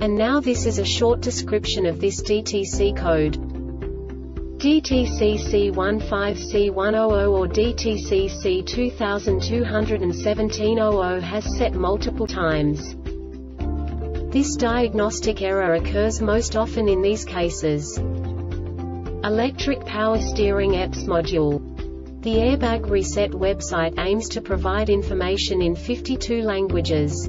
And now this is a short description of this DTC code. DTC C15C100 or DTC C221700 has set multiple times. This diagnostic error occurs most often in these cases. Electric Power Steering EPS Module The Airbag Reset website aims to provide information in 52 languages.